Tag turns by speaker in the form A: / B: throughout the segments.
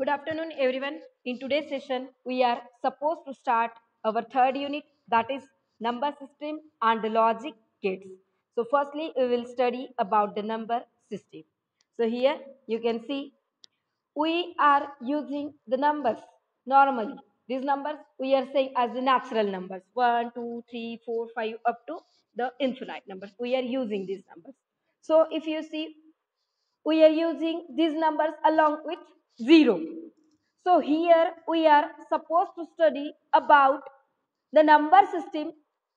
A: Good afternoon, everyone. In today's session, we are supposed to start our third unit that is number system and the logic gates. So, firstly, we will study about the number system. So, here you can see we are using the numbers normally. These numbers we are saying as the natural numbers 1, 2, 3, 4, 5 up to the infinite numbers. We are using these numbers. So, if you see we are using these numbers along with 0. So here we are supposed to study about the number system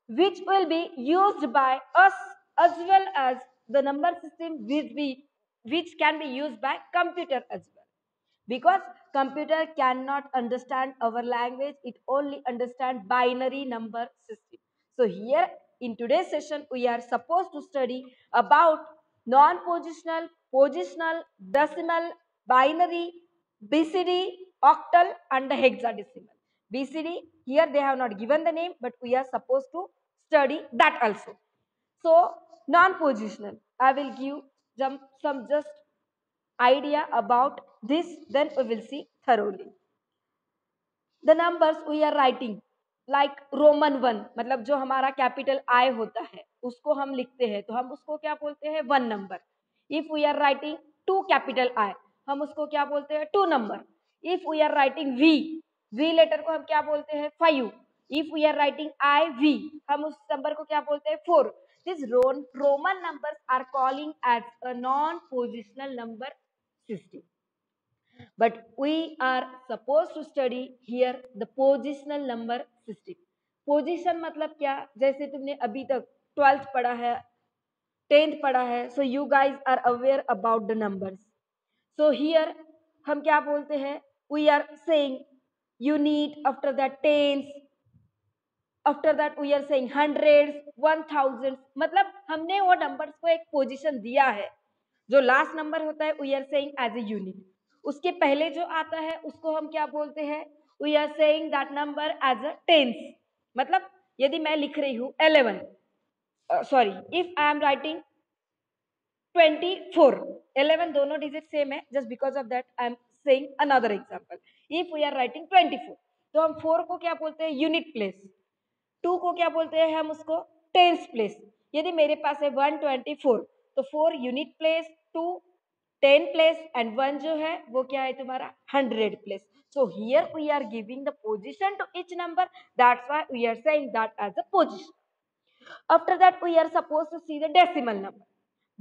A: which will be used by us as well as the number system which, we, which can be used by computer as well. Because computer cannot understand our language, it only understand binary number system. So here in today's session we are supposed to study about non-positional, positional, decimal, binary, BCD, octal and hexadecimal. BCD, here they have not given the name but we are supposed to study that also. So, non-positional, I will give some, some just idea about this then we will see thoroughly. The numbers we are writing like Roman one मतलब जो हमारा capital I होता है उसको हम लिखते हैं तो हम उसको क्या बोलते हैं one number if we are writing two capital I हम उसको क्या बोलते हैं? Two number if we are writing V V letter को हम क्या बोलते हैं? Five if we are writing I V हम उस नंबर को क्या बोलते हैं? Four this Roman number are calling as a non positional number system but we are supposed to study here the positional number system. Position मतलब क्या? जैसे तुमने अभी तक ट्वेल्थ पढ़ा है टेंथ पढ़ा है so you guys are aware about the numbers so here हम क्या बोलते हैं? We are saying unit after that tens after that we are saying hundred one thousand मतलब हमने वो नंबर्स को एक पोजिशन दिया है। जो लास्ट नंबर होता है we are saying as a unit उसके पहले जो आता है, उसको हम क्या बोलते हैं? We are saying that number as a tens मतलब यदि मैं लिख रही हूँ eleven sorry if I am writing twenty four eleven दोनों डिजिट सेम है just because of that I am saying another if we are writing twenty four तो हम फोर को क्या बोलते हैं? यूनिट प्लेस टू को क्या बोलते हैं हम उसको? टेंस प्लेस यदि मेरे पास है वन ट्वेंटी फोर तो four unit place two ten place and one जो है, वो क्या है तुम्हारा? Hundred place so, here we are giving the position to each number.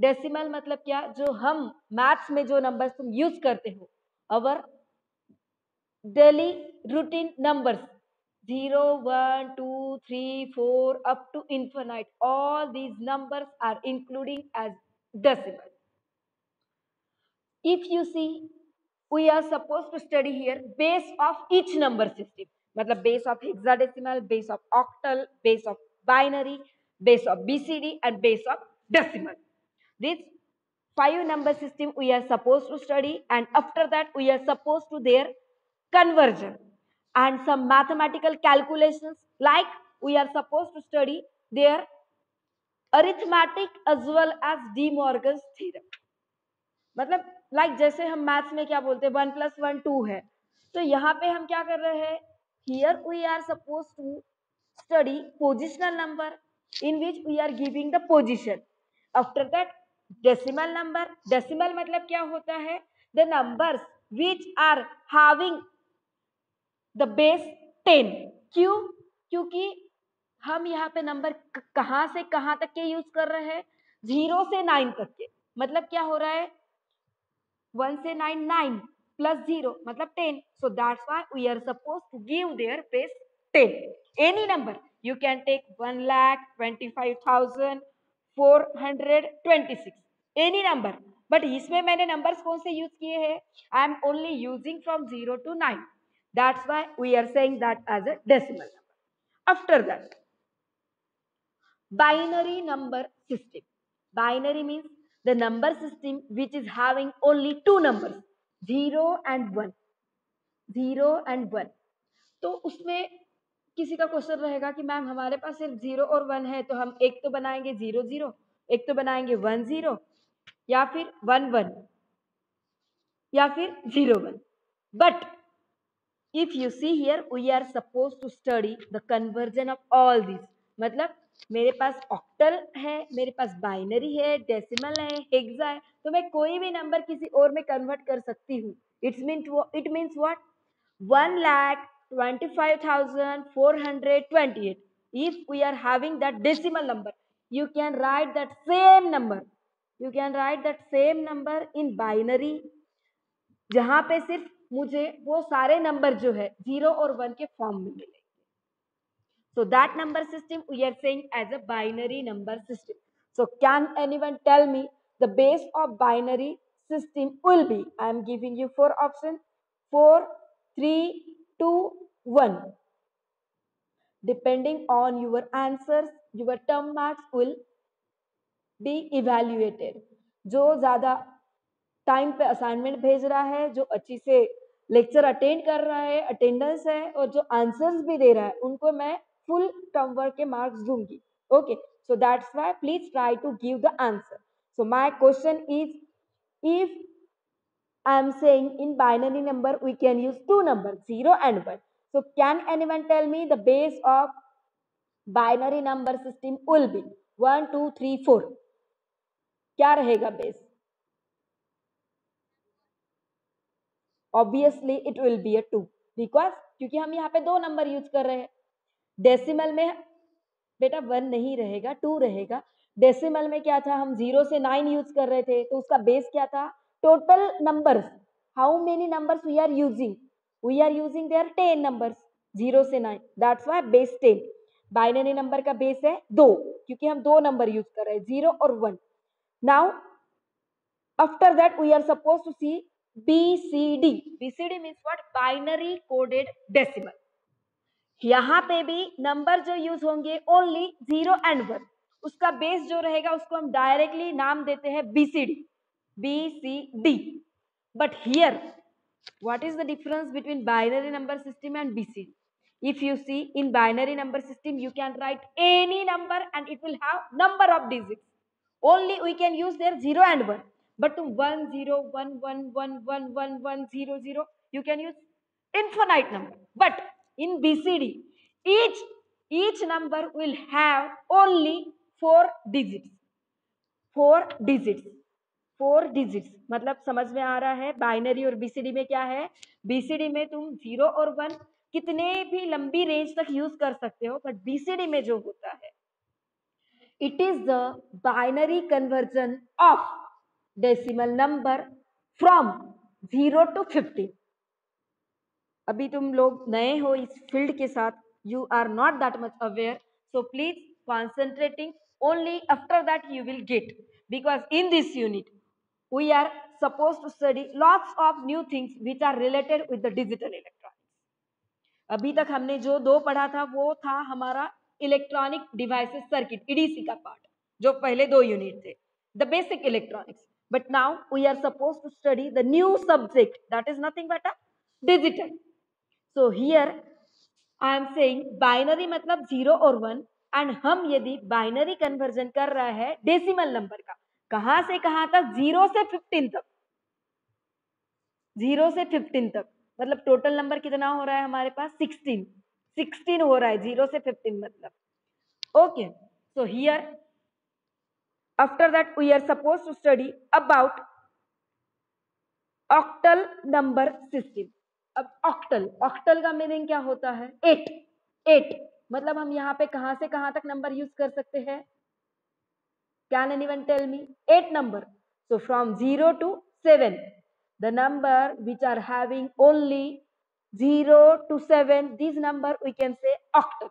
A: Decimal मतलब क्या? जो हम मैथ्स में जो नंबर तुम यूज़ करते हो our daily routine numbers zero one two three four up to infinite all these numbers are including as decimal if you see we are suppose to study here base of each number system मतलब base of hexadecimal base of octal base of binary base of B C D and base of decimal this five number system we are supposed to study and after that we are supposed to their conversion and some mathematical calculations like we are supposed to study their arithmetic as well as de Morgan's theorem मतलब like like जैसे हम maths में क्या बोलते हैं one plus one two है तो यहाँ पे हम क्या कर रहे हैं here we are suppose to study positional number in which we are giving the position after that decimal number decimal मतलब क्या होता है? The numbers which are having the base ten क्यों? क्योंकि हम यहाँ पे नंबर कहाँ से कहाँ तक के यूज़ कर रहे हैं? ज़ीरो से नाइन तक के. मतलब क्या हो रहा है? वन से नाइन नाइन प्लस ज़ीरो मतलब ten so that's why we are suppose to give their base ten any number you can take 1 lakh 25000 four hundred twenty six. Any number but इसमें मैंने नंबर्स कौन से use किए हैं? I am only using from zero to nine that's why we are saying decimal number after that binary number system binary means the number system which is having only two number zero and one zero and one तो उसमें किसी का question रहेगा कि ma'am हमारे पास सिर्फ़ zero और one है तो हम एक तो बनाएँगे ज़ीरो ज़ीरो एक तो बनाएँगे वन ज़ीरो या फिर वन वन या फिर zero one but if you see here, we are supposed to study the conversion of all these. मतलब मेरे पास ऑक्टल है, मेरे पास बाइनरी है डेसिमल है हेक्सा है तो मैं कोई भी नंबर किसी और में कन्वर्ट कर सकती हूँ. It's mean it means what one lakh twenty five thousand four hundred twenty eight if we are having that decimal number you can write that same number you can write that same number in binary जहां पे सिर्फ मुझे वो सारे number जो है zero और one के फॉर्म में मिलेंगे so that number system we are saying as a binary number system so can anyone tell me the base of binary system will be i am giving you four options four three two one. Depending on your answers, your term marks will be evaluated. जो ज़्यादा time पे assignment भेज रहा है, जो अच्छी से lecture attend कर रहा है अटेंडेंस है और जो आंसर्स भी दे रहा है, उनको मैं फुल टर्म वर्क के मार्क्स दूँगी। Okay so that's why please try to give the answer so my question is if I am saying in binary number, we can use two numbers 0 and 1. So can anyone tell me the base of binary number system will be 1, 2, 3, 4. क्या रहेगा base obviously it will be a two because क्योंकि हम यहाँ पे दो number use कर रहे हैं। डेसिमल में बेटा वन नहीं रहेगा टू रहेगा। डेसिमल में क्या था? हम ज़ीरो से नाइन यूज़ कर रहे थे। तो उसका बेस क्या था? Total numbers how many numbers we are using we are using there ten numbers zero से nine that's why base ten binary number का बेस है दो, क्योंकि हम दो नंबर यूज़ कर रहे हैं ज़ीरो और one now after that we are suppose to see BCD. BCD means what? Binary coded decimal. यहाँ पे भी नंबर जो यूज़ होंगे ओनली ज़ीरो एंड वन उसका बेस जो रहेगा, उसको हम डायरेक्टली नाम देते हैं BCD B C D but here what is the difference between binary number system and BCD if you see in binary number system you can write any number and it will have number of digits. Only we can use their 0 and 1 but to 1 0 1 1 1 1 1 1 0 0 you can use infinite number. But in bcd each each number will have only four digits. Four digits four digits मतलब समझ में आ रहा है, binary और BCD में क्या है? BCD में तुम ज़ीरो और वन कितने भी लंबी रेंज तक यूज़ कर सकते हो, बट बीसीडी में जो होता है, it is the binary conversion of decimal number from zero to fifty. अभी तुम लोग नए हो इस फ़ील्ड के साथ, you are not that much aware, so please concentrating only after that you will get because in this unit we are supposed to study lots of new things which are related with the digital electronics अभी तक हमने जो दो पढ़ा था वो था हमारा इलेक्ट्रॉनिक डिवाइसेस सर्किट ईडीसी का पार्ट जो पहले दो यूनिट थे the basic electronics But now we are supposed to study the new subject that is nothing but a digital. So here I am saying binary मतलब zero और one and हम यदि binary conversion कर रहा है decimal number का कहाँ से कहाँ तक? ज़ीरो से फिफ्टीन तक। ज़ीरो से फिफ्टीन तक। मतलब टोटल नंबर कितना हो रहा है हमारे पास? सिक्सटीन सिक्सटीन हो रहा है। ज़ीरो से फिफ्टीन मतलब। Okay so here after that we are supposed to study about octal number system अब ऑक्टल ऑक्टल का मीनिंग क्या होता है? एट एट मतलब हम यहाँ पे कहाँ से कहाँ तक नंबर यूज़ कर सकते हैं? Can anyone tell me? 8 number. So from 0 to 7, the number which are having only 0 to 7, this number we can say octal.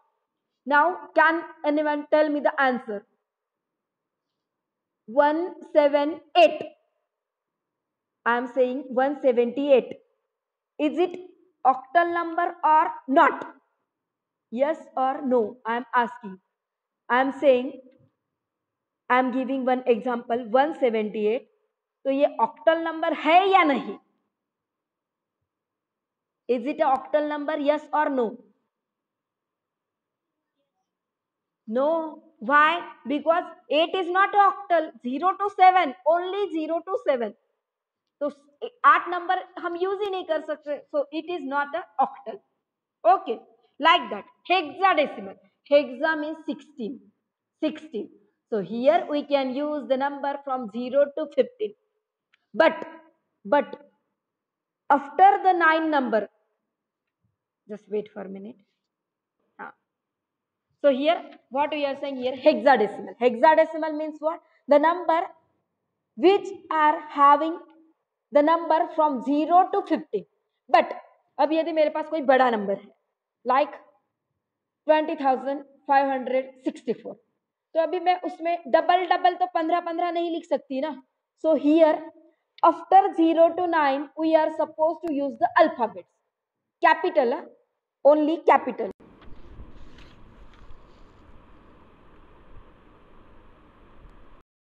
A: Now, can anyone tell me the answer? 178. I am saying 178. Is it octal number or not? Yes or no? I am asking. I am saying I am giving one example 178 तो ये octal number है या नहीं? Is it octal number yes और no no Why? Because 8 is not octal. 0 to 7. Only 0 to 7. तो आठ number हम use ही नहीं कर सकते. So it is not a octal okay like that hexadecimal. Hexa means 16 16 So here we can use the number from 0 to 15. But, but after the 9 number, just wait for a minute. Ah. So here, what we are saying here, hexadecimal. Hexadecimal means what? The number which are having the number from 0 to 15. But, अब यदि मेरे पास कोई बड़ा number है, like 20,564. तो अभी मैं उसमें डबल डबल तो पंद्रह पंद्रह नहीं लिख सकती ना। So here after zero to nine we are suppose to use the alphabet capital only capital